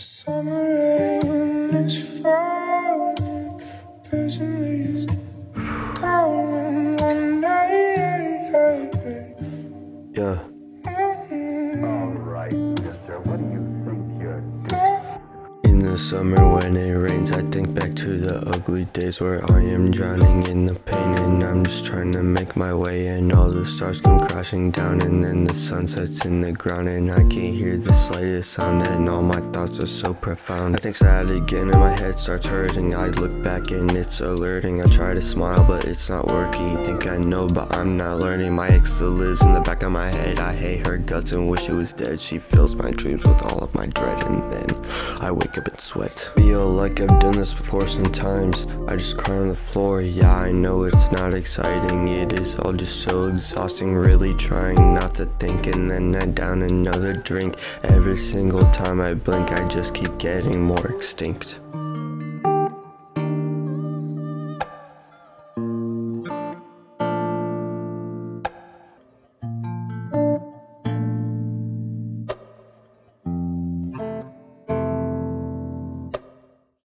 Summer rain is falling, vision leaves calling one day. Yeah. Summer when it rains, I think back to the ugly days where I am drowning in the pain and I'm just trying to make my way and all the stars come crashing down and then the sun sets in the ground and I can't hear the slightest sound and all my thoughts are so profound. I think sad again and my head starts hurting. I look back and it's alerting. I try to smile but it's not working. Think I know but I'm not learning. My ex still lives in the back of my head. I hate her guts and wish she was dead. She fills my dreams with all of my dread and then I wake up and sweat. Feel like I've done this before sometimes. I just cry on the floor. Yeah, I know it's not exciting. It is all just so exhausting. Really trying not to think and then I down another drink. Every single time I blink, I just keep getting more extinct.